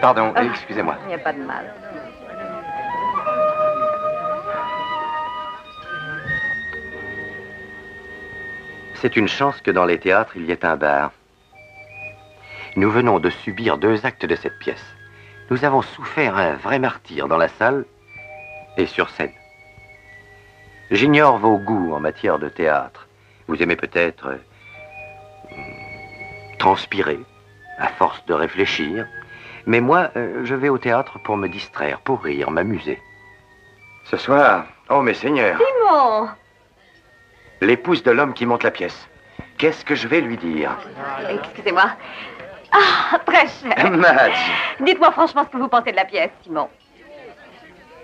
Pardon, excusez-moi. Il n'y a pas de mal. C'est une chance que dans les théâtres, il y ait un bar. Nous venons de subir deux actes de cette pièce. Nous avons souffert un vrai martyr dans la salle et sur scène. J'ignore vos goûts en matière de théâtre. Vous aimez peut-être euh, transpirer à force de réfléchir. Mais moi, euh, je vais au théâtre pour me distraire, pour rire, m'amuser. Ce soir, oh mes seigneurs, Simon l'épouse de l'homme qui monte la pièce. Qu'est-ce que je vais lui dire? Excusez-moi. Ah, très cher. Madge, Dites-moi franchement ce que vous pensez de la pièce, Simon.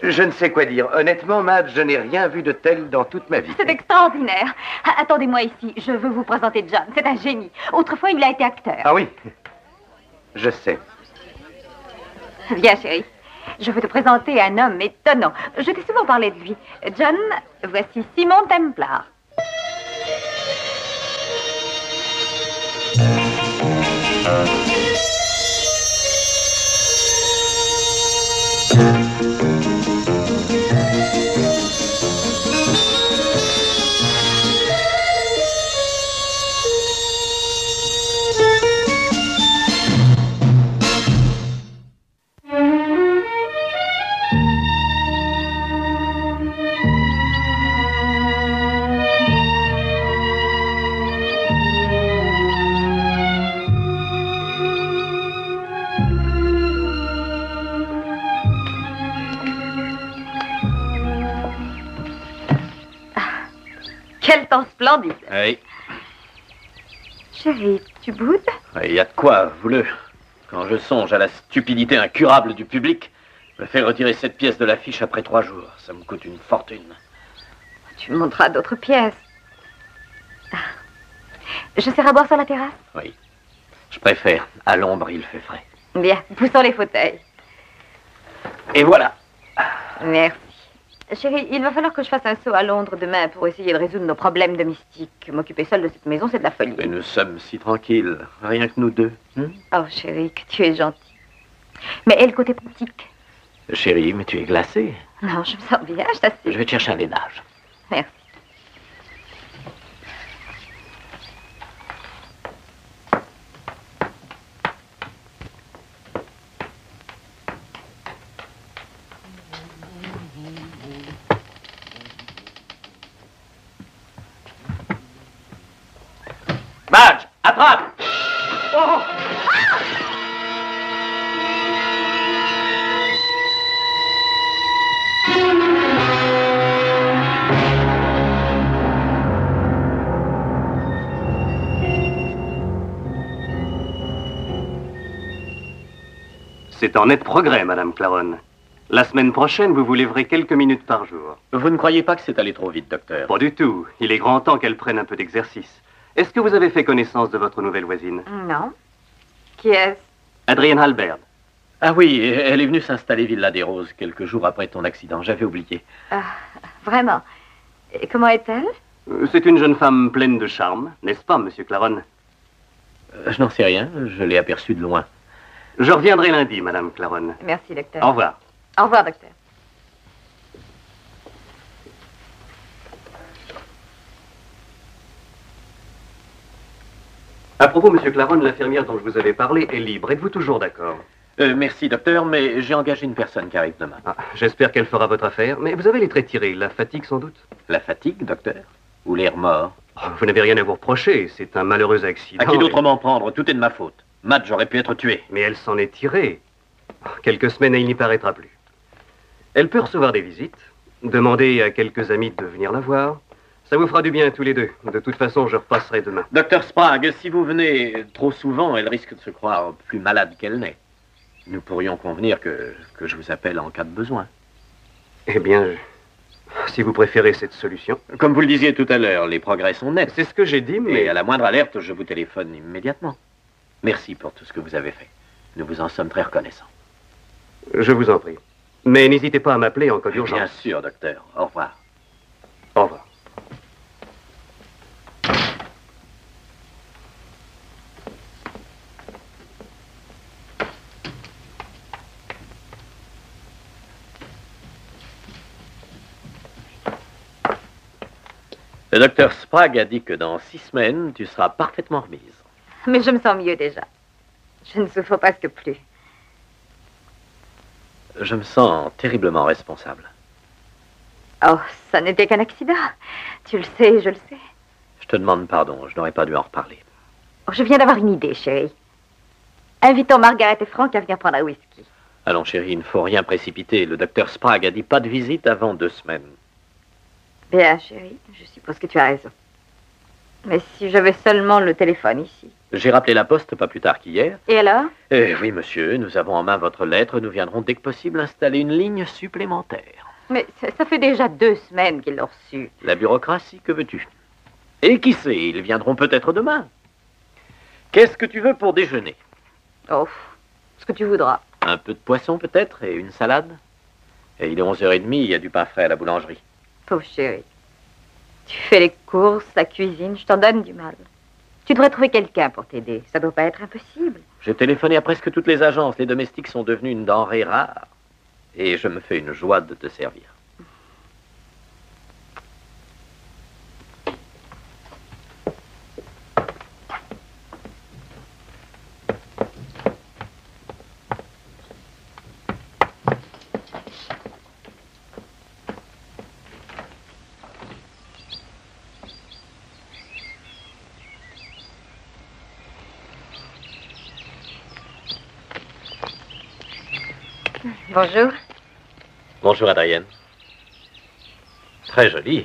je ne sais quoi dire. Honnêtement, Madge, je n'ai rien vu de tel dans toute ma vie. C'est extraordinaire. Ah, Attendez-moi ici, je veux vous présenter John. C'est un génie. Autrefois, il a été acteur. Ah oui, je sais. Viens, chérie. Je veux te présenter un homme étonnant. Je t'ai souvent parlé de lui. John, voici Simon Templar. Oui, Chérie, tu boudes il y a de quoi, voulez. Quand je songe à la stupidité incurable du public, me fais retirer cette pièce de l'affiche après trois jours. Ça me coûte une fortune. Tu me montreras d'autres pièces. Ah. Je serai à boire sur la terrasse Oui. Je préfère. À l'ombre, il fait frais. Bien, poussons les fauteuils. Et voilà. Merci. Chérie, il va falloir que je fasse un saut à Londres demain pour essayer de résoudre nos problèmes domestiques. M'occuper seule de cette maison, c'est de la folie. Mais nous sommes si tranquilles. Rien que nous deux. hein? Oh, chérie, que tu es gentille. Mais et le côté pratique? Chérie, mais tu es glacée. Non, je me sens bien, je t'assure. Je vais te chercher un lainage. Merci. C'est en net progrès, Madame Claron. La semaine prochaine, vous vous lèverez quelques minutes par jour. Vous ne croyez pas que c'est allé trop vite, docteur Pas du tout. Il est grand temps qu'elle prenne un peu d'exercice. Est-ce que vous avez fait connaissance de votre nouvelle voisine Non. Qui est-ce Adrienne Halbert. Ah oui, elle est venue s'installer Villa des Roses quelques jours après ton accident. J'avais oublié. Ah, Vraiment. Et comment est-elle Euh, C'est une jeune femme pleine de charme, n'est-ce pas, Monsieur Claron Euh, Je n'en sais rien. Je l'ai aperçue de loin. Je reviendrai lundi, Madame Claron. Merci, docteur. Au revoir. Au revoir, docteur. À propos, Monsieur Claron, l'infirmière dont je vous avais parlé est libre. Êtes-vous toujours d'accord? Euh, merci, docteur, mais j'ai engagé une personne qui arrive demain. Ah, J'espère qu'elle fera votre affaire. Mais vous avez les traits tirés. La fatigue, sans doute? La fatigue, docteur Ou l'air mort Oh, Vous n'avez rien à vous reprocher. C'est un malheureux accident. À qui d'autre m'en prendre? Tout est de ma faute. Matt, j'aurais pu être tué. Mais elle s'en est tirée. Quelques semaines et il n'y paraîtra plus. Elle peut recevoir des visites. Demander à quelques amis de venir la voir. Ça vous fera du bien tous les deux. De toute façon, je repasserai demain. Docteur Sprague, si vous venez trop souvent, elle risque de se croire plus malade qu'elle n'est. Nous pourrions convenir que, que je vous appelle en cas de besoin. Eh bien, je- si vous préférez cette solution. Comme vous le disiez tout à l'heure, les progrès sont nets. C'est ce que j'ai dit, Mais mais à la moindre alerte, je vous téléphone immédiatement. Merci pour tout ce que vous avez fait. Nous vous en sommes très reconnaissants. Je vous en prie. Mais n'hésitez pas à m'appeler en cas d'urgence. Bien sûr, docteur. Au revoir. Au revoir. Le docteur Sprague a dit que dans six semaines, tu seras parfaitement remise. Mais je me sens mieux déjà. Je ne souffre presque plus. Je me sens terriblement responsable. Oh, ça n'était qu'un accident. Tu le sais, je le sais. Je te demande pardon, je n'aurais pas dû en reparler. Oh, je viens d'avoir une idée, chérie. Invitons Margaret et Franck à venir prendre un whisky. Allons, chérie, il ne faut rien précipiter. Le docteur Sprague a dit pas de visite avant deux semaines. Bien, chérie, je suppose que tu as raison. Mais si j'avais seulement le téléphone ici. J'ai rappelé la poste pas plus tard qu'hier. Et alors? Eh oui, monsieur, nous avons en main votre lettre. Nous viendrons dès que possible installer une ligne supplémentaire. Mais ça, ça fait déjà deux semaines qu'ils l'ont reçu. La bureaucratie, que veux-tu? Et qui sait, ils viendront peut-être demain. Qu'est-ce que tu veux pour déjeuner? Oh, ce que tu voudras. Un peu de poisson peut-être et une salade? Et il est 11h30, il y a du pain frais à la boulangerie. Pauvre chérie. Tu fais les courses, la cuisine, je t'en donne du mal. Tu devrais trouver quelqu'un pour t'aider. Ça doit pas être impossible. J'ai téléphoné à presque toutes les agences. Les domestiques sont devenus une denrée rare. Et je me fais une joie de te servir. Bonjour. Bonjour, Adrienne. Très jolie.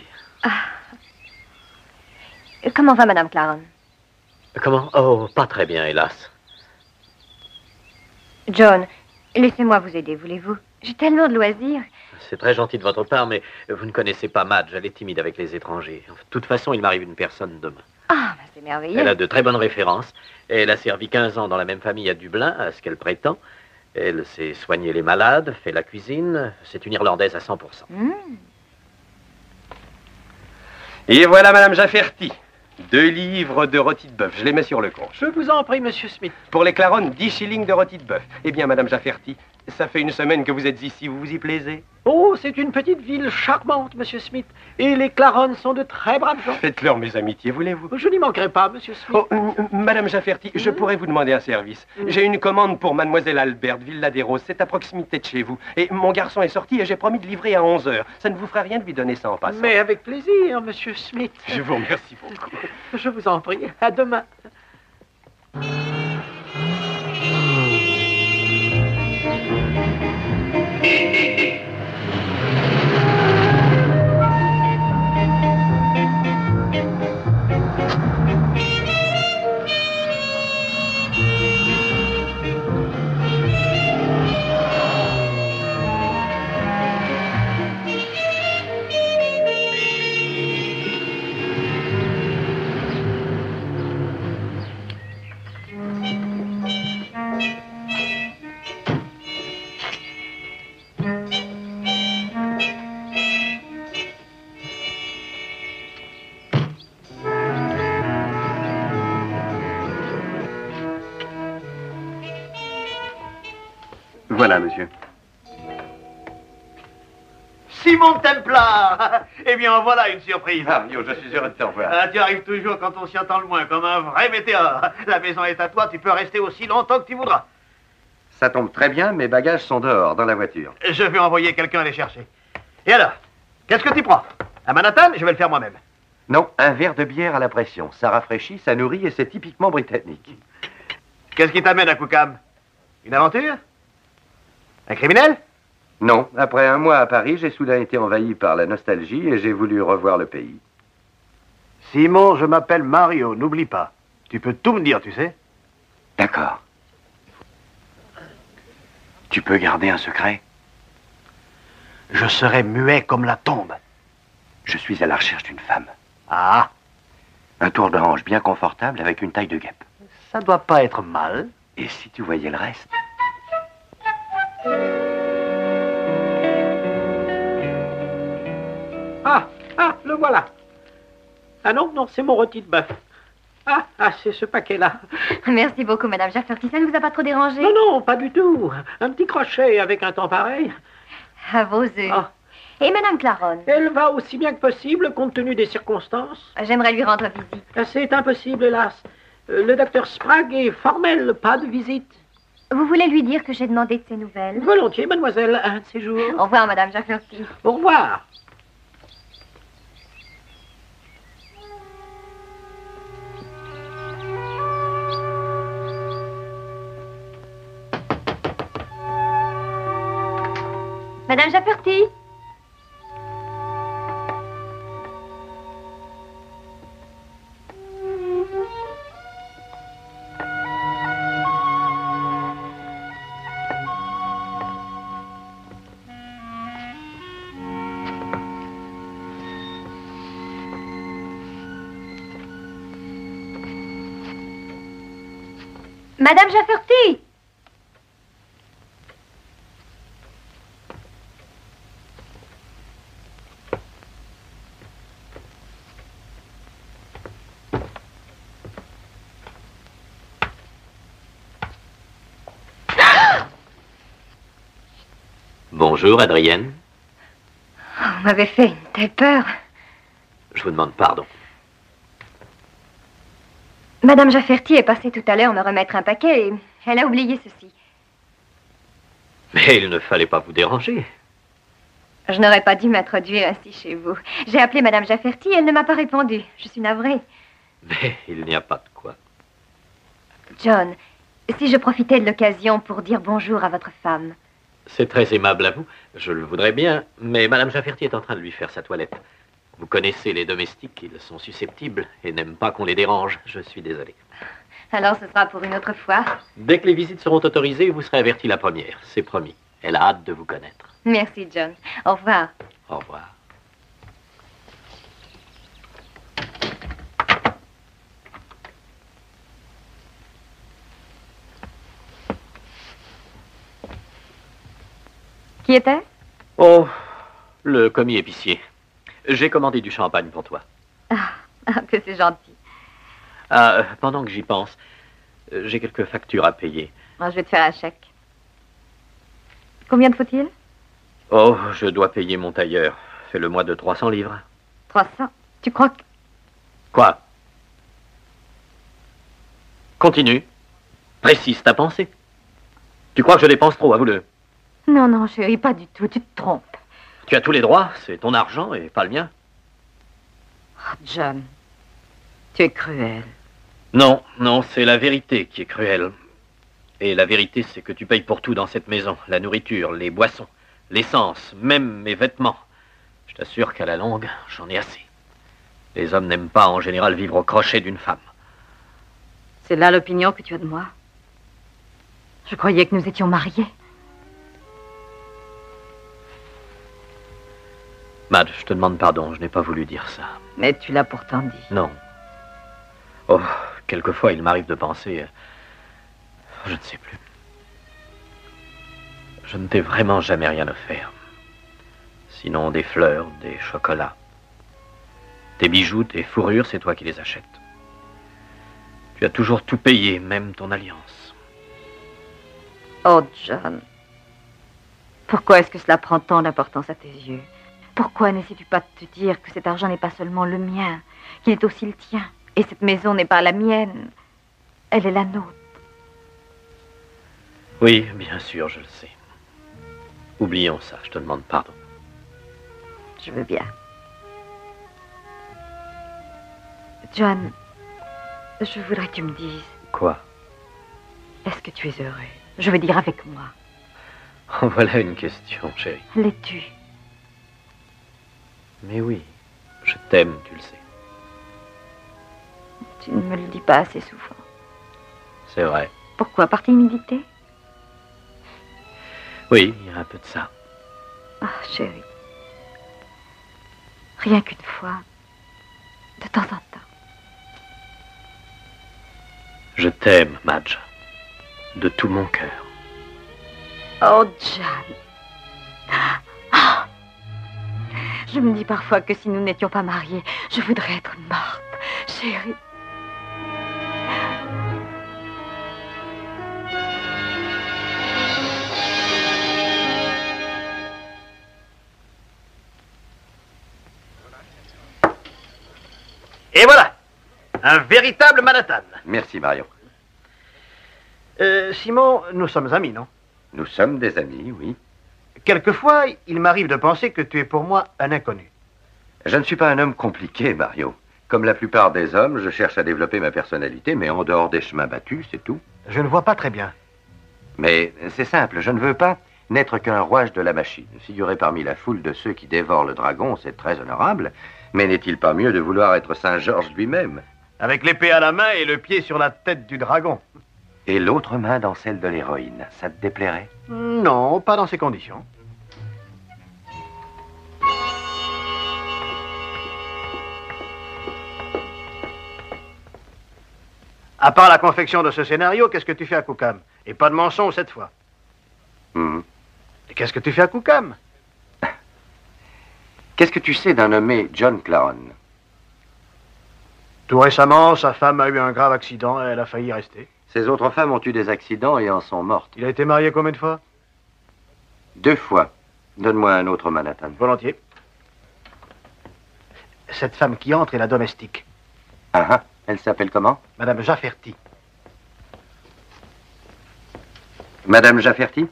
Comment va Madame Claron? Comment? Oh, pas très bien, hélas. John, laissez-moi vous aider, voulez-vous? J'ai tellement de loisirs. C'est très gentil de votre part, mais vous ne connaissez pas Madge. Elle est timide avec les étrangers. De toute façon, il m'arrive une personne demain. Ah, ben c'est merveilleux. Elle a de très bonnes références. Elle a servi 15 ans dans la même famille à Dublin, à ce qu'elle prétend. Elle sait soigner les malades, fait la cuisine. C'est une Irlandaise à 100%. Hmm. Et voilà Madame Jafferty. Deux livres de rôti de bœuf. Je les mets sur le compte. Je vous en prie, Monsieur Smith. Pour les Claronnes, 10 shillings de rôti de bœuf. Eh bien, Madame Jafferty, ça fait une semaine que vous êtes ici. Vous vous y plaisez Oh, c'est une petite ville charmante, Monsieur Smith. Et les Claronnes sont de très braves gens. Faites-leur mes amitiés, voulez-vous Je n'y manquerai pas, Monsieur Smith. Oh, Madame Jafferty, je pourrais vous demander un service. J'ai une commande pour Mademoiselle Albert, Villa des Roses. C'est à proximité de chez vous. Et mon garçon est sorti et j'ai promis de livrer à 11 heures. Ça ne vous ferait rien de lui donner ça en passant. Mais avec plaisir, Monsieur Smith. Je vous remercie beaucoup. Je vous en prie. À demain. Voilà, monsieur. Simon Templar Eh bien, en voilà une surprise. Ah, Mio, je suis heureux de te revoir. Ah, tu arrives toujours quand on s'y attend le moins, comme un vrai météore. La maison est à toi, tu peux rester aussi longtemps que tu voudras. Ça tombe très bien, mes bagages sont dehors, dans la voiture. Je vais envoyer quelqu'un les chercher. Et alors Qu'est-ce que tu prends? À Manhattan? Je vais le faire moi-même. Non, un verre de bière à la pression. Ça rafraîchit, ça nourrit et c'est typiquement britannique. Qu'est-ce qui t'amène à Koukham Une aventure? Un criminel? Non, après un mois à Paris, j'ai soudain été envahi par la nostalgie et j'ai voulu revoir le pays. Simon, je m'appelle Mario, n'oublie pas. Tu peux tout me dire, tu sais. D'accord. Tu peux garder un secret? Je serai muet comme la tombe. Je suis à la recherche d'une femme. Ah, Un tour de hanche bien confortable avec une taille de guêpe. ça doit pas être mal. Et si tu voyais le reste? Ah, ah, le voilà. Ah non, non, c'est mon rôti de bœuf. Ah, ah, c'est ce paquet-là. Merci beaucoup, Madame Jafferty. Ça ne vous a pas trop dérangé? Non, non, pas du tout. Un petit crochet avec un temps pareil. À vos yeux. Ah. Et Madame Claronne? Elle va aussi bien que possible, compte tenu des circonstances. J'aimerais lui rendre visite. C'est impossible, hélas. Euh, Le docteur Sprague est formel, pas de visite. Vous voulez lui dire que j'ai demandé de ses nouvelles Volontiers, mademoiselle, un de ces jours. Au revoir, Madame Jafferty. Au revoir. Madame Jafferty Madame Jafferty Bonjour, Adrienne. Vous m'avez fait une telle peur. Je vous demande pardon. Madame Jafferty est passée tout à l'heure me remettre un paquet et elle a oublié ceci. Mais il ne fallait pas vous déranger. Je n'aurais pas dû m'introduire ainsi chez vous. J'ai appelé Madame Jafferty et elle ne m'a pas répondu. Je suis navrée. Mais il n'y a pas de quoi. John, si je profitais de l'occasion pour dire bonjour à votre femme. C'est très aimable à vous. Je le voudrais bien. Mais Madame Jafferty est en train de lui faire sa toilette. Vous connaissez les domestiques, ils sont susceptibles et n'aiment pas qu'on les dérange. Je suis désolé. Alors ce sera pour une autre fois. Dès que les visites seront autorisées, vous serez averti la première. C'est promis. Elle a hâte de vous connaître. Merci, John. Au revoir. Au revoir. Qui était? Oh, le commis épicier. J'ai commandé du champagne pour toi. ah, que c'est gentil. Ah, euh, pendant que j'y pense, euh, j'ai quelques factures à payer. Moi, je vais te faire un chèque. Combien te faut-il? Oh, je dois payer mon tailleur. Fais le mois de 300 livres. 300. Tu crois que... Quoi? Continue. Précise ta pensée. Tu crois que je dépense trop, avoue-le. Non, non, chérie, pas du tout. Tu te trompes. Tu as tous les droits, c'est ton argent et pas le mien. Oh, John, tu es cruel. Non, non, c'est la vérité qui est cruelle. Et la vérité, c'est que tu payes pour tout dans cette maison. La nourriture, les boissons, l'essence, même mes vêtements. Je t'assure qu'à la longue, j'en ai assez. Les hommes n'aiment pas en général vivre au crochet d'une femme. C'est là l'opinion que tu as de moi. Je croyais que nous étions mariés. Mad, je te demande pardon, je n'ai pas voulu dire ça. Mais tu l'as pourtant dit. Non. Oh, quelquefois, il m'arrive de penser... euh, Je ne sais plus. Je ne t'ai vraiment jamais rien offert. Sinon des fleurs, des chocolats. Tes bijoux, tes fourrures, c'est toi qui les achètes. Tu as toujours tout payé, même ton alliance. Oh, John. Pourquoi est-ce que cela prend tant d'importance à tes yeux? Pourquoi n'essaies-tu pas de te dire que cet argent n'est pas seulement le mien, qu'il est aussi le tien? Et cette maison n'est pas la mienne, elle est la nôtre. Oui, bien sûr, je le sais. Oublions ça, je te demande pardon. Je veux bien. John, je voudrais que tu me dises, Quoi? Est-ce que tu es heureux? Je veux dire avec moi. Voilà une question, chérie. L'es-tu? Mais oui, je t'aime, tu le sais. Tu ne me le dis pas assez souvent. C'est vrai. Pourquoi Par timidité? Oui, il y a un peu de ça. Ah, chérie. Rien qu'une fois. De temps en temps. Je t'aime, Madge. De tout mon cœur. Oh, John. Ah. Je me dis parfois que si nous n'étions pas mariés, je voudrais être morte, chérie. Et voilà Un véritable Manhattan. Merci, Marion. Euh, Simon, nous sommes amis, non? Nous sommes des amis, oui. Quelquefois, il m'arrive de penser que tu es pour moi un inconnu. Je ne suis pas un homme compliqué, Mario. Comme la plupart des hommes, je cherche à développer ma personnalité, mais en dehors des chemins battus, c'est tout. Je ne vois pas très bien. Mais c'est simple, je ne veux pas n'être qu'un rouage de la machine. Figurer parmi la foule de ceux qui dévorent le dragon, c'est très honorable, mais n'est-il pas mieux de vouloir être Saint Georges lui-même? Avec l'épée à la main et le pied sur la tête du dragon. Et l'autre main dans celle de l'héroïne, ça te déplairait? Non, pas dans ces conditions. À part la confection de ce scénario, qu'est-ce que tu fais à Koukam Et pas de mensonge cette fois. Et qu'est-ce que tu fais à Koukam Qu'est-ce que tu sais d'un nommé John Claron? Tout récemment, sa femme a eu un grave accident et elle a failli rester. Ses autres femmes ont eu des accidents et en sont mortes. Il a été marié combien de fois Deux fois. Donne-moi un autre Manhattan. Volontiers. Cette femme qui entre est la domestique, Ah ah, elle s'appelle comment Madame Jafferty. Madame Jafferty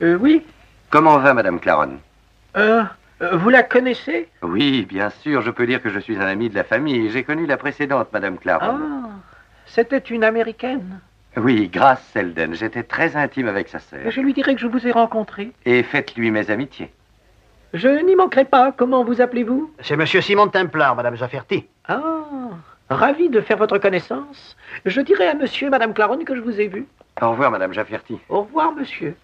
Euh, oui. Comment va Madame Claron Euh, euh, vous la connaissez? Oui, bien sûr, je peux dire que je suis un ami de la famille. J'ai connu la précédente Madame Claron. Ah, c'était une américaine. Oui, Grace Selden. J'étais très intime avec sa sœur. Je lui dirai que je vous ai rencontré. Et faites-lui mes amitiés. Je n'y manquerai pas. Comment vous appelez-vous? C'est Monsieur Simon Templar, Madame Jafferty. Ah, ravi de faire votre connaissance. Je dirai à monsieur et madame Claron que je vous ai vu. Au revoir, Madame Jafferty. Au revoir, monsieur.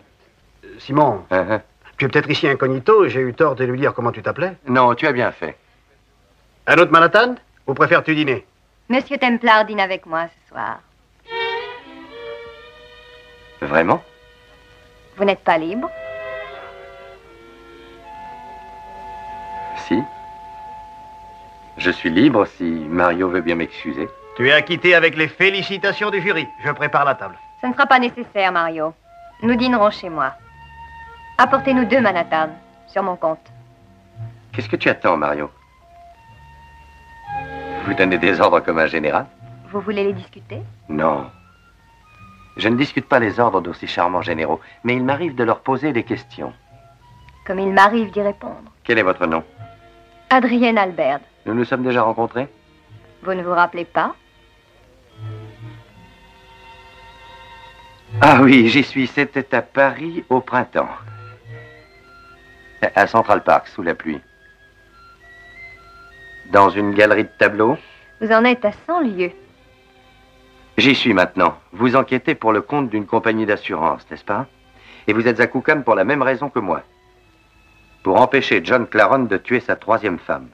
Euh, Simon, Ah, ah. tu es peut-être ici incognito, j'ai eu tort de lui dire comment tu t'appelais. Non, tu as bien fait. Un autre Manhattan? Ou préfères-tu dîner? Monsieur Templar dîne avec moi ce soir. Vraiment? Vous n'êtes pas libre Si. Je suis libre si Mario veut bien m'excuser. Tu es acquitté avec les félicitations du jury. Je prépare la table. Ce ne sera pas nécessaire, Mario. Nous dînerons chez moi. Apportez-nous deux Manhattan, sur mon compte. Qu'est-ce que tu attends, Mario? Vous donnez des ordres comme un général Vous voulez les discuter? Non. Je ne discute pas les ordres d'aussi charmants généraux, mais il m'arrive de leur poser des questions. Comme il m'arrive d'y répondre. Quel est votre nom? Adrienne Albert, Nous nous sommes déjà rencontrés? Vous ne vous rappelez pas? Ah oui, j'y suis. C'était à Paris au printemps. À Central Park, sous la pluie. Dans une galerie de tableaux? Vous en êtes à 100 lieues. J'y suis maintenant. Vous enquêtez pour le compte d'une compagnie d'assurance, n'est-ce pas? Et vous êtes à Cookham pour la même raison que moi. Pour empêcher John Claron de tuer sa troisième femme.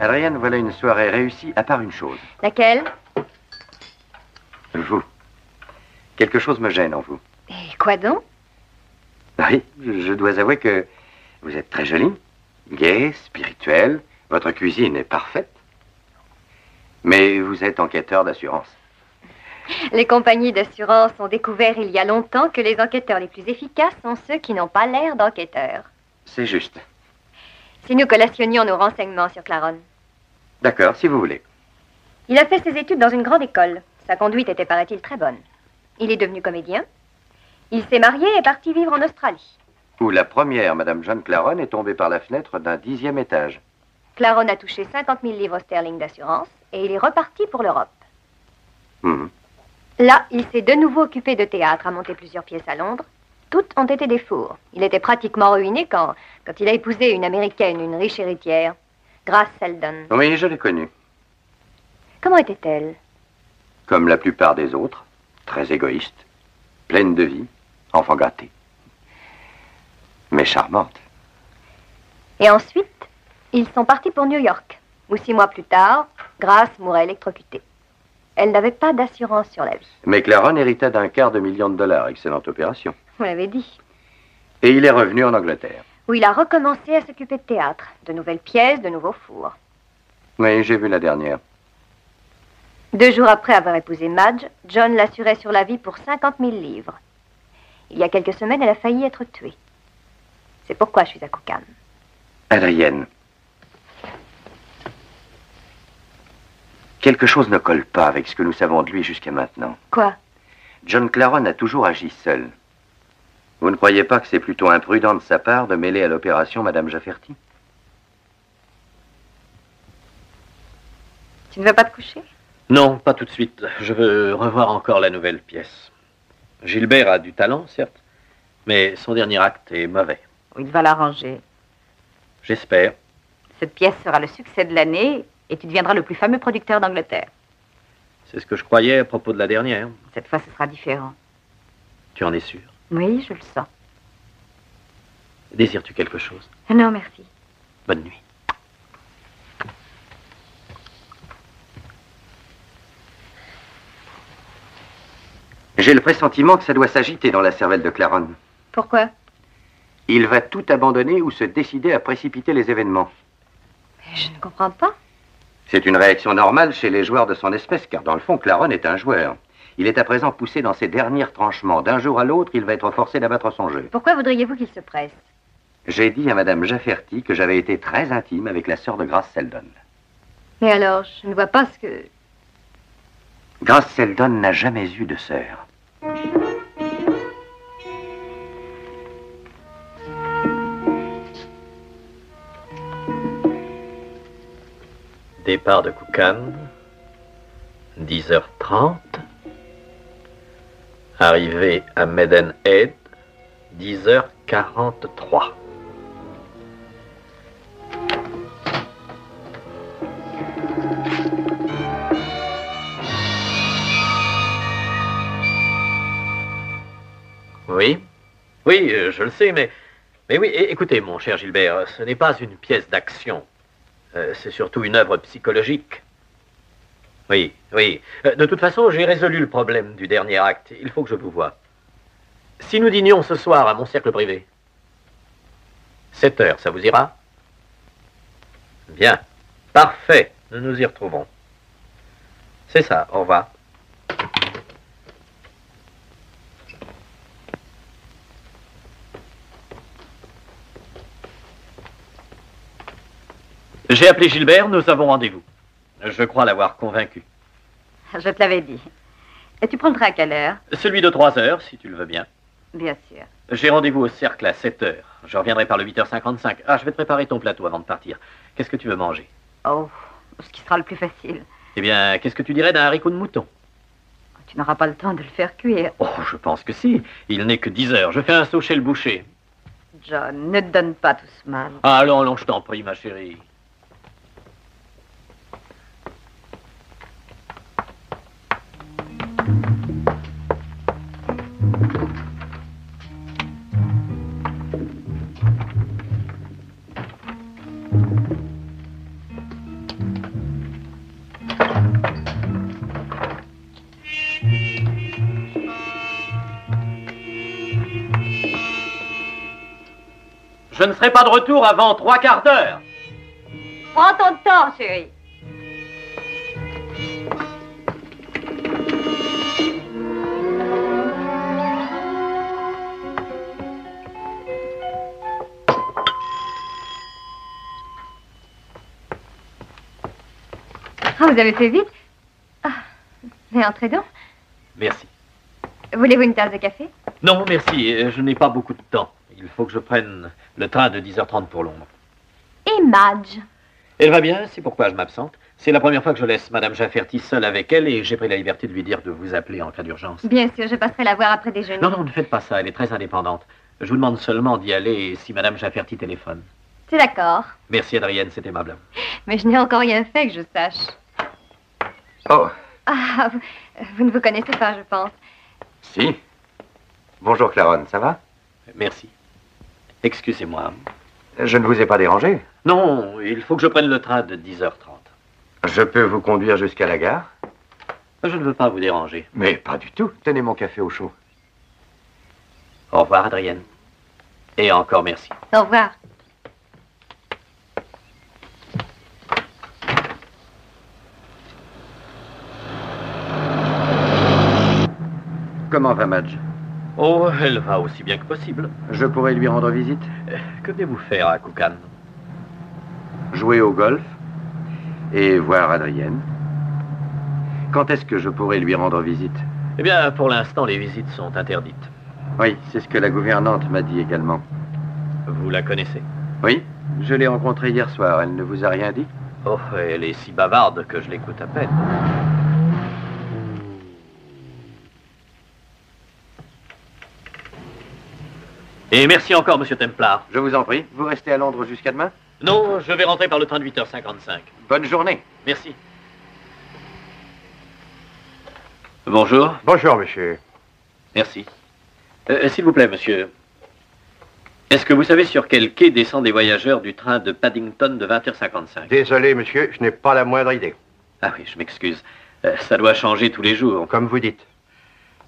Adrienne, voilà une soirée réussie, à part une chose. Laquelle? Vous. Quelque chose me gêne en vous. Et quoi donc? Oui, je dois avouer que vous êtes très jolie, gaie, spirituelle, votre cuisine est parfaite. Mais vous êtes enquêteur d'assurance. Les compagnies d'assurance ont découvert il y a longtemps que les enquêteurs les plus efficaces sont ceux qui n'ont pas l'air d'enquêteurs. C'est juste. Si nous collationnions nos renseignements sur Claron. D'accord, si vous voulez. Il a fait ses études dans une grande école. Sa conduite était, paraît-il, très bonne. Il est devenu comédien. Il s'est marié et est parti vivre en Australie. Où la première, Madame John Claron, est tombée par la fenêtre d'un dixième étage. Claron a touché 50 000 livres sterling d'assurance et il est reparti pour l'Europe. Mhm. Là, il s'est de nouveau occupé de théâtre, a monté plusieurs pièces à Londres. Toutes ont été des fours. Il était pratiquement ruiné quand, quand il a épousé une américaine, une riche héritière, Grace Seldon. Oui, je l'ai connue. Comment était-elle? Comme la plupart des autres, très égoïste, pleine de vie, enfant gâté. Mais charmante. Et ensuite, ils sont partis pour New York, où six mois plus tard, Grace mourait électrocutée. Elle n'avait pas d'assurance sur la vie. Mais Claron hérita d'un quart de million de dollars. Excellente opération. Vous l'avez dit. Et il est revenu en Angleterre. Où il a recommencé à s'occuper de théâtre. De nouvelles pièces, de nouveaux fours. Oui, j'ai vu la dernière. Deux jours après avoir épousé Madge, John l'assurait sur la vie pour 50 000 livres. Il y a quelques semaines, elle a failli être tuée. C'est pourquoi je suis à Koukan. Adrienne. Quelque chose ne colle pas avec ce que nous savons de lui jusqu'à maintenant. Quoi? John Claron a toujours agi seul. Vous ne croyez pas que c'est plutôt imprudent de sa part de mêler à l'opération Madame Jafferty? Tu ne veux pas te coucher? Non, pas tout de suite. Je veux revoir encore la nouvelle pièce. Gilbert a du talent, certes, mais son dernier acte est mauvais. Il va l'arranger. J'espère. Cette pièce sera le succès de l'année et tu deviendras le plus fameux producteur d'Angleterre. C'est ce que je croyais à propos de la dernière. Cette fois, ce sera différent. Tu en es sûr? Oui, je le sens. Désires-tu quelque chose? Non, merci. Bonne nuit. J'ai le pressentiment que ça doit s'agiter dans la cervelle de Claron. Pourquoi? Il va tout abandonner ou se décider à précipiter les événements. Je ne comprends pas. C'est une réaction normale chez les joueurs de son espèce, car dans le fond, Claron est un joueur. Il est à présent poussé dans ses derniers tranchements. D'un jour à l'autre, il va être forcé d'abattre son jeu. Pourquoi voudriez-vous qu'il se presse? J'ai dit à Madame Jafferty que j'avais été très intime avec la sœur de Grace Seldon. Mais alors, je ne vois pas ce que... Grace Seldon n'a jamais eu de sœur. Départ de Koukan, 10h30. Arrivée à Maidenhead, 10h43. Oui, oui, euh, je le sais, mais, mais oui, écoutez, mon cher Gilbert, ce n'est pas une pièce d'action. Euh, c'est surtout une œuvre psychologique. Oui, oui. Euh, De toute façon, j'ai résolu le problème du dernier acte. Il faut que je vous voie. Si nous dînions ce soir à mon cercle privé, 7 heures, ça vous ira? Bien. Parfait. Nous nous y retrouvons. C'est ça. Au revoir. J'ai appelé Gilbert, nous avons rendez-vous. Je crois l'avoir convaincu. Je te l'avais dit. Et tu prends le train à quelle heure? Celui de 3 heures, si tu le veux bien. Bien sûr. J'ai rendez-vous au cercle à 7 heures. Je reviendrai par le 8h55. Ah, je vais te préparer ton plateau avant de partir. Qu'est-ce que tu veux manger? Oh, ce qui sera le plus facile. Eh bien, qu'est-ce que tu dirais d'un haricot de mouton? Tu n'auras pas le temps de le faire cuire. Oh, je pense que si. Il n'est que 10 heures. Je fais un saut chez le boucher. John, ne te donne pas tout ce mal. Ah, allons, allons, je t'en prie, ma chérie. Je ne serai pas de retour avant trois quarts d'heure. Prends ton temps, chérie. Ah, vous avez fait vite Ah, mais entrez donc. Merci. Voulez-vous une tasse de café? Non, merci. euh, Je n'ai pas beaucoup de temps. Il faut que je prenne le train de 10h30 pour Londres. Et Madge Elle va bien, c'est pourquoi je m'absente. C'est la première fois que je laisse Madame Jafferty seule avec elle et j'ai pris la liberté de lui dire de vous appeler en cas d'urgence. Bien sûr, je passerai la voir après déjeuner. Non, non, ne faites pas ça, elle est très indépendante. Je vous demande seulement d'y aller si Madame Jafferty téléphone. C'est d'accord. Merci Adrienne, c'est aimable. Mais je n'ai encore rien fait que je sache. Oh, Ah, vous, vous ne vous connaissez pas, je pense. si. Bonjour Claron, ça va? Merci. Excusez-moi. Je ne vous ai pas dérangé Non, il faut que je prenne le train de 10h30. Je peux vous conduire jusqu'à la gare? Je ne veux pas vous déranger. Mais pas du tout. Tenez mon café au chaud. Au revoir, Adrienne. Et encore merci. Au revoir. Comment va Madge? Oh, elle va aussi bien que possible. Je pourrais lui rendre visite Que venez-vous faire à Koukan Jouer au golf et voir Adrienne. Quand est-ce que je pourrais lui rendre visite? Eh bien, pour l'instant, les visites sont interdites. Oui, c'est ce que la gouvernante m'a dit également. Vous la connaissez? Oui, je l'ai rencontrée hier soir. Elle ne vous a rien dit? Oh, elle est si bavarde que je l'écoute à peine. Et merci encore, monsieur Templar. Je vous en prie. Vous restez à Londres jusqu'à demain? Non, je vais rentrer par le train de 8h55. Bonne journée. Merci. Bonjour. Bonjour, monsieur. Merci. Euh, S'il vous plaît, monsieur. Est-ce que vous savez sur quel quai descendent les voyageurs du train de Paddington de 20h55 Désolé, monsieur, je n'ai pas la moindre idée. Ah oui, je m'excuse. Euh, ça doit changer tous les jours. Comme vous dites.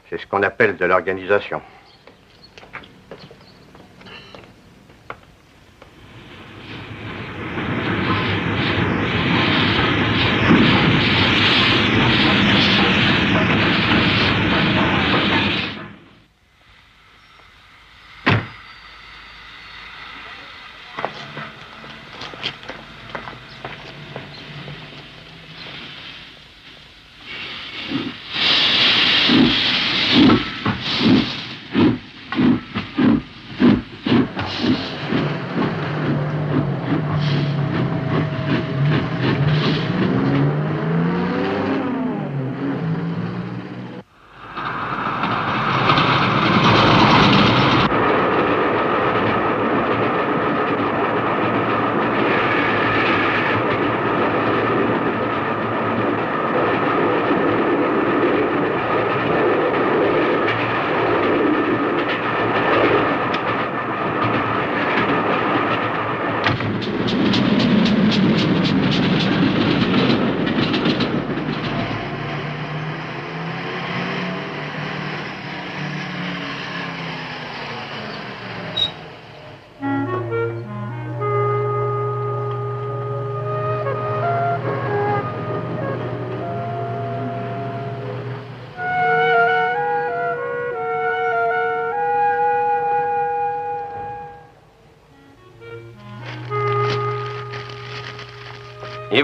C'est ce qu'on appelle de l'organisation.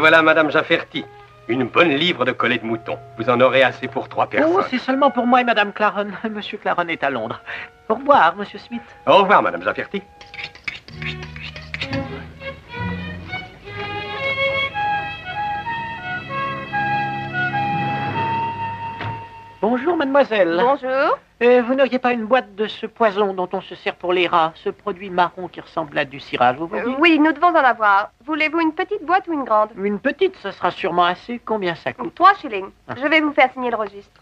Voilà Madame Jafferty. Une bonne livre de collet de mouton. Vous en aurez assez pour trois Oh, personnes. c'est seulement pour moi et Madame Claron. Monsieur Claron est à Londres. Au revoir, Monsieur Smith. Au revoir Madame Jafferty. Bonjour, mademoiselle. Bonjour. Euh, vous n'auriez pas une boîte de ce poison dont on se sert pour les rats, ce produit marron qui ressemble à du cirage, vous voyez Euh, oui, nous devons en avoir. Voulez-vous une petite boîte ou une grande? Une petite, ce sera sûrement assez. Combien ça coûte? Trois shillings. Ah. Je vais vous faire signer le registre.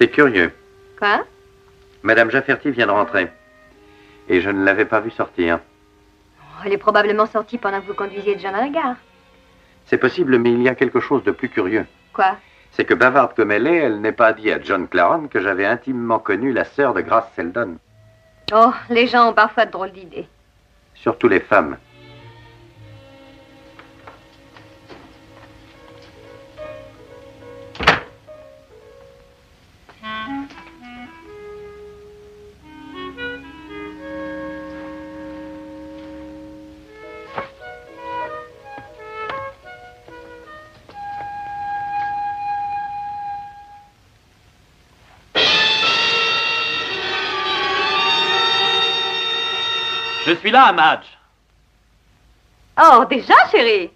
C'est curieux. Quoi? Madame Jafferty vient de rentrer. Et je ne l'avais pas vue sortir. Oh, Elle est probablement sortie pendant que vous conduisiez John à la gare. C'est possible, mais il y a quelque chose de plus curieux. Quoi? C'est que bavarde comme elle est, elle n'est pas dit à John Claron que j'avais intimement connu la sœur de Grace Seldon. Oh, les gens ont parfois de drôles d'idées. Surtout les femmes. Suis là, Madge. Oh, déjà, chérie?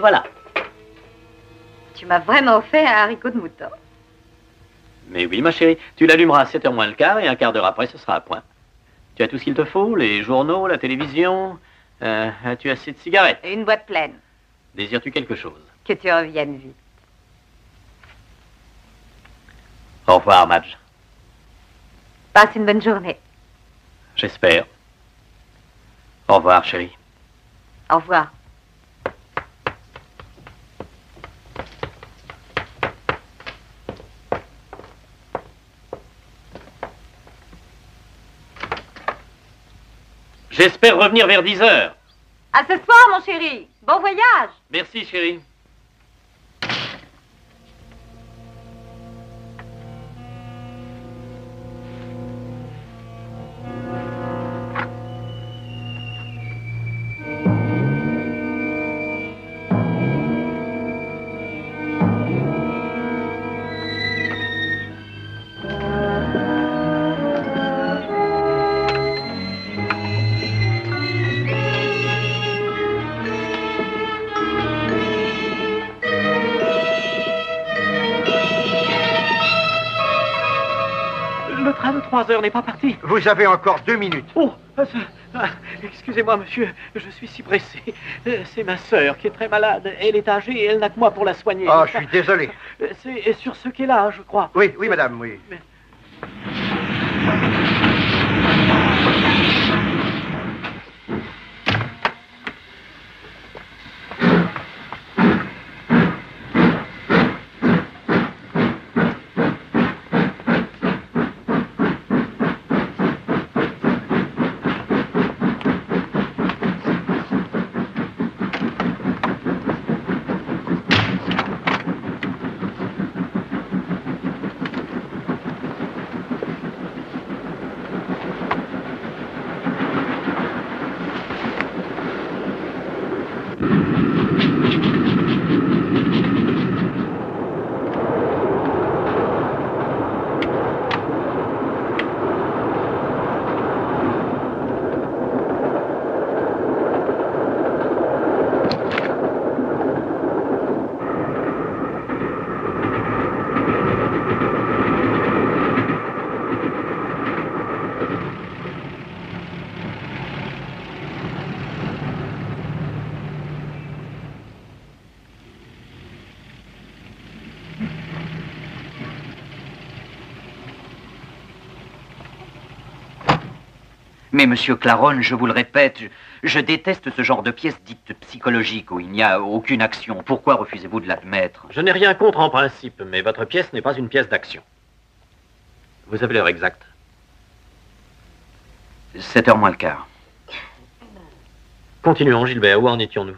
Voilà. Tu m'as vraiment offert un haricot de mouton. Mais oui, ma chérie, tu l'allumeras à 7h moins le quart et un quart d'heure après, ce sera à point. Tu as tout ce qu'il te faut, les journaux, la télévision. Euh, as-tu assez de cigarettes Et une boîte pleine. Désires-tu quelque chose? Que tu reviennes vite. Au revoir, Madge. Passe une bonne journée. J'espère. Au revoir, chérie. Au revoir. J'espère revenir vers 10 heures. À ce soir, mon chéri. Bon voyage. Merci, chérie. Le train de 3 heures n'est pas parti. Vous avez encore deux minutes. Oh, ah, ah, excusez-moi, monsieur, je suis si pressé. Euh, C'est ma sœur qui est très malade. Elle est âgée et elle n'a que moi pour la soigner. Ah, je suis désolé. Euh, C'est sur ce quai-là, je crois. Oui, oui, madame, oui. Mais monsieur Claron, je vous le répète, je, je déteste ce genre de pièces dites psychologiques où il n'y a aucune action. Pourquoi refusez-vous de l'admettre? Je n'ai rien contre en principe, mais votre pièce n'est pas une pièce d'action. Vous avez l'heure exacte. 7 heures moins le quart. Continuons, Gilbert. Où en étions-nous?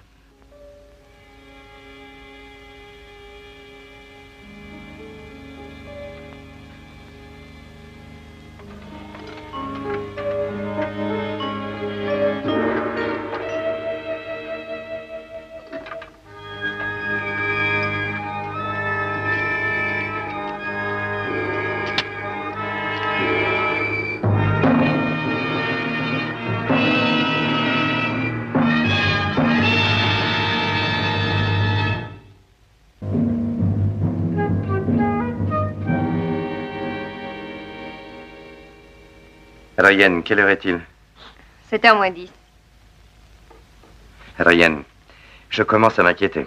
Ryan, quelle heure est-il? 7h moins 10. Ryan, je commence à m'inquiéter.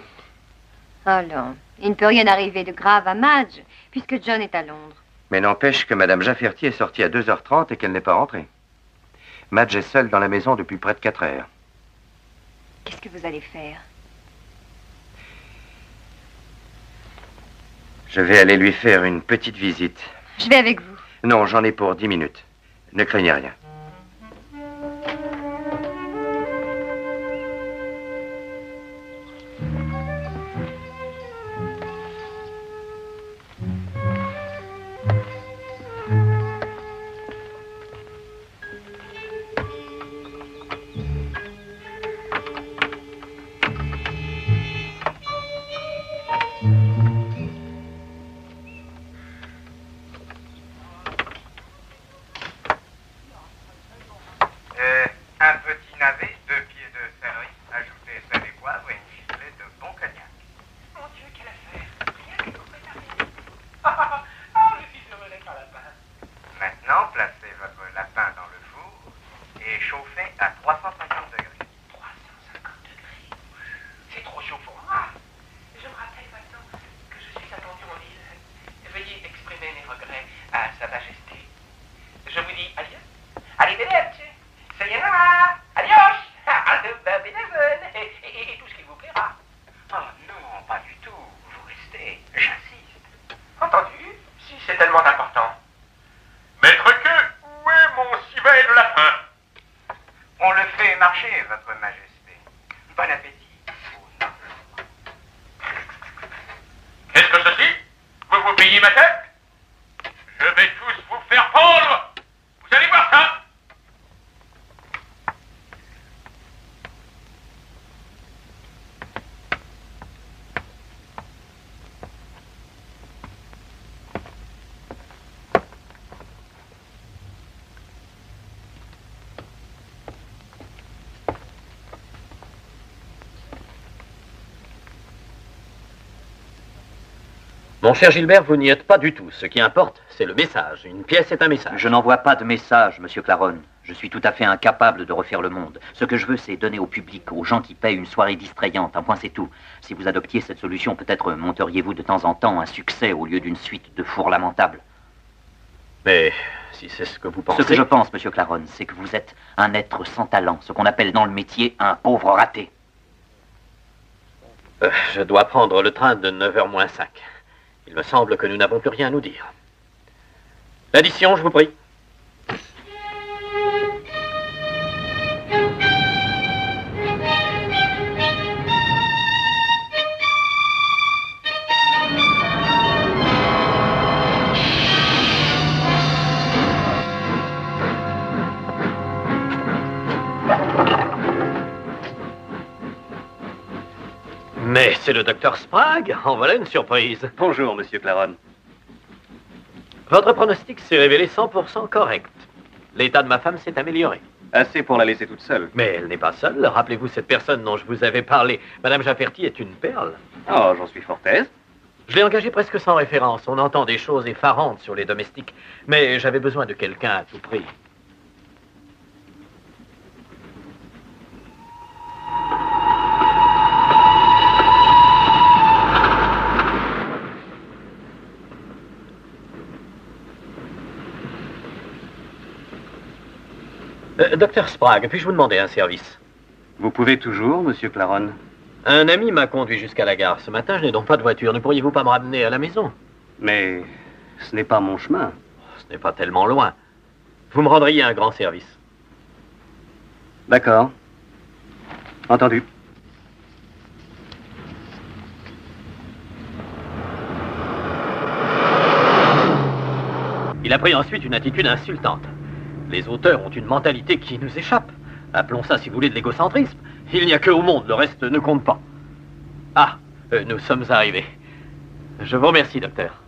Oh non, il ne peut rien arriver de grave à Madge, puisque John est à Londres. Mais n'empêche que Madame Jafferty est sortie à 2h30 et qu'elle n'est pas rentrée. Madge est seule dans la maison depuis près de 4 heures. Qu'est-ce que vous allez faire? Je vais aller lui faire une petite visite. Je vais avec vous. Non, j'en ai pour 10 minutes. Ne craignez rien. Mon cher Gilbert, vous n'y êtes pas du tout. Ce qui importe, c'est le message. Une pièce est un message. Je n'envoie pas de message, monsieur Claron. Je suis tout à fait incapable de refaire le monde. Ce que je veux, c'est donner au public, aux gens qui payent une soirée distrayante. Un point, c'est tout. Si vous adoptiez cette solution, peut-être monteriez-vous de temps en temps un succès au lieu d'une suite de fours lamentables. Mais si c'est ce que vous pensez... Ce que je pense, monsieur Claron, c'est que vous êtes un être sans talent, ce qu'on appelle dans le métier un pauvre raté. Euh, je dois prendre le train de 9h moins 5. Il me semble que nous n'avons plus rien à nous dire. L'addition, je vous prie. C'est le docteur Sprague. En voilà une surprise. Bonjour, monsieur Claron. Votre pronostic s'est révélé 100% correct. L'état de ma femme s'est amélioré. Assez pour la laisser toute seule. Mais elle n'est pas seule. Rappelez-vous cette personne dont je vous avais parlé. Madame Jafferty est une perle. Oh, j'en suis fort aise. Je l'ai engagée presque sans référence. On entend des choses effarantes sur les domestiques. Mais j'avais besoin de quelqu'un à tout prix. Docteur Sprague, puis-je vous demander un service Vous pouvez toujours, monsieur Claron. Un ami m'a conduit jusqu'à la gare. Ce matin, je n'ai donc pas de voiture. Ne pourriez-vous pas me ramener à la maison Mais ce n'est pas mon chemin. Ce n'est pas tellement loin. Vous me rendriez un grand service. D'accord. Entendu. Il a pris ensuite une attitude insultante. Les auteurs ont une mentalité qui nous échappe. Appelons ça, si vous voulez, de l'égocentrisme. Il n'y a que au monde, le reste ne compte pas. Ah, euh, nous sommes arrivés. Je vous remercie, docteur.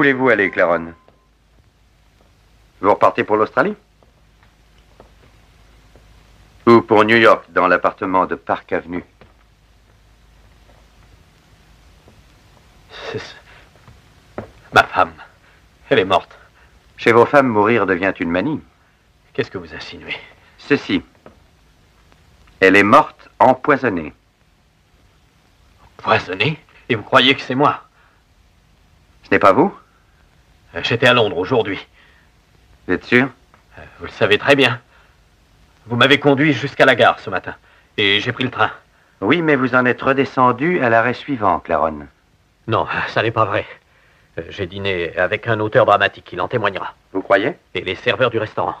Voulez-vous aller, Claronne Vous repartez pour l'Australie? Ou pour New York, dans l'appartement de Park Avenue? Ma femme, elle est morte. Chez vos femmes, mourir devient une manie. Qu'est-ce que vous insinuez? Ceci. Elle est morte empoisonnée. Poisonnée Et vous croyez que c'est moi? Ce n'est pas vous? J'étais à Londres aujourd'hui. Vous êtes sûr? Euh, Vous le savez très bien. Vous m'avez conduit jusqu'à la gare ce matin. Et j'ai pris le train. Oui, mais vous en êtes redescendu à l'arrêt suivant, Claronne. Non, ça n'est pas vrai. Euh, J'ai dîné avec un auteur dramatique, il en témoignera. Vous croyez? Et les serveurs du restaurant.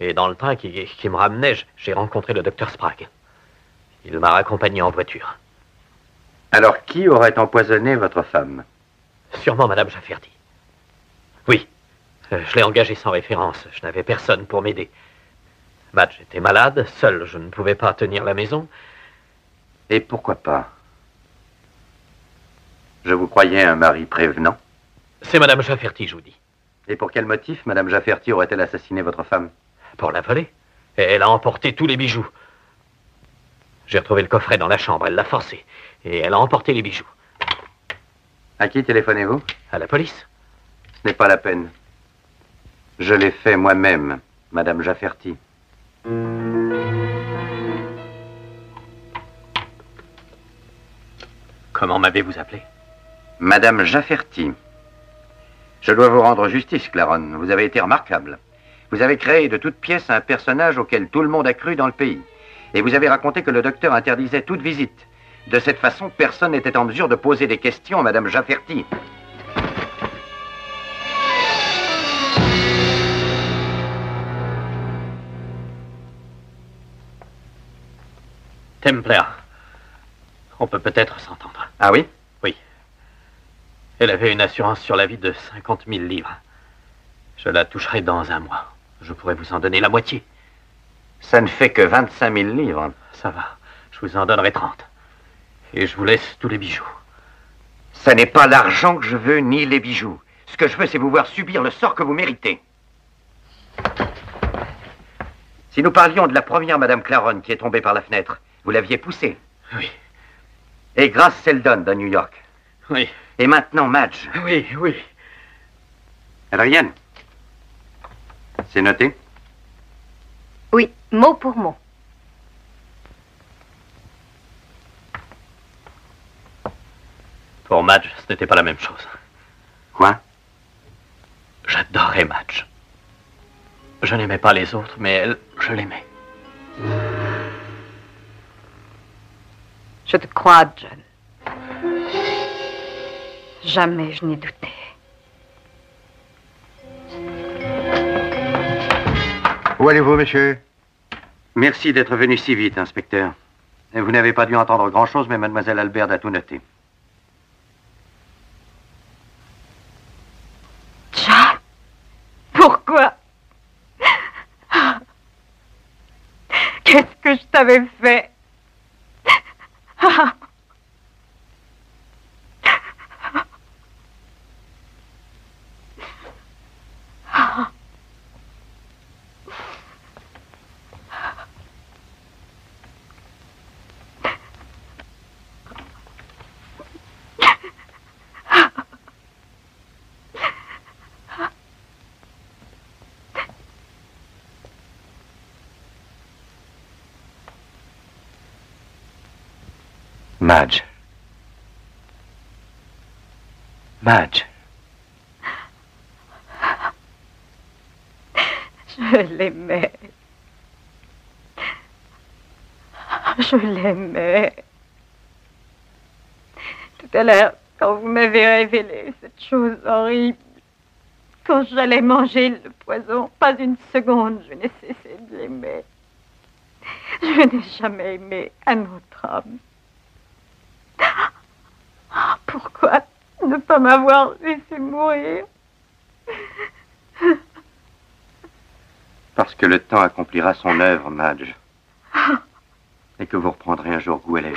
Et dans le train qui, qui me ramenait, j'ai rencontré le docteur Sprague. Il m'a raccompagné en voiture. Alors, qui aurait empoisonné votre femme? Sûrement Madame Jafferty. Oui. Euh, Je l'ai engagée sans référence. Je n'avais personne pour m'aider. Madge était malade, seul, je ne pouvais pas tenir la maison. Et pourquoi pas? Je vous croyais un mari prévenant. C'est Madame Jafferty, je vous dis. Et pour quel motif Madame Jafferty aurait-elle assassiné votre femme? Pour la voler. Et elle a emporté tous les bijoux. J'ai retrouvé le coffret dans la chambre, elle l'a forcé. Et elle a emporté les bijoux. À qui téléphonez-vous? À la police Ce n'est pas la peine. Je l'ai fait moi-même, Madame Jafferty. Comment m'avez-vous appelé Madame Jafferty. Je dois vous rendre justice, Claronne. Vous avez été remarquable. Vous avez créé de toutes pièces un personnage auquel tout le monde a cru dans le pays. Et vous avez raconté que le docteur interdisait toute visite. De cette façon, personne n'était en mesure de poser des questions à Madame Jafferty. Templar. On peut peut-être s'entendre. Ah oui? Oui. Elle avait une assurance sur la vie de 50 000 livres. Je la toucherai dans un mois. Je pourrais vous en donner la moitié. Ça ne fait que 25 000 livres. Ça va. Je vous en donnerai 30. Et je vous laisse tous les bijoux. Ce n'est pas l'argent que je veux, ni les bijoux. Ce que je veux, c'est vous voir subir le sort que vous méritez. Si nous parlions de la première Madame Claronne qui est tombée par la fenêtre, vous l'aviez poussée. Oui. Et Grace Seldon de New York. Oui. Et maintenant Madge. Oui, oui. Adrienne. C'est noté? Oui, mot pour mot. Pour Madge, ce n'était pas la même chose. Quoi? J'adorais Madge. Je n'aimais pas les autres, mais elle, je l'aimais. Je te crois, John. Jamais je n'ai douté. Où allez-vous, monsieur? Merci d'être venu si vite, inspecteur. Vous n'avez pas dû entendre grand-chose, mais mademoiselle Albert a tout noté. John? Pourquoi? Qu'est-ce que je t'avais fait? Madge. Madge. Je l'aimais. Je l'aimais. Tout à l'heure, quand vous m'avez révélé cette chose horrible, quand j'allais manger le poison, pas une seconde, je n'ai cessé de l'aimer. Je n'ai jamais aimé un autre homme. Pourquoi ne pas m'avoir laissé mourir Parce que le temps accomplira son œuvre, Madge. Et que vous reprendrez un jour goût à la vie.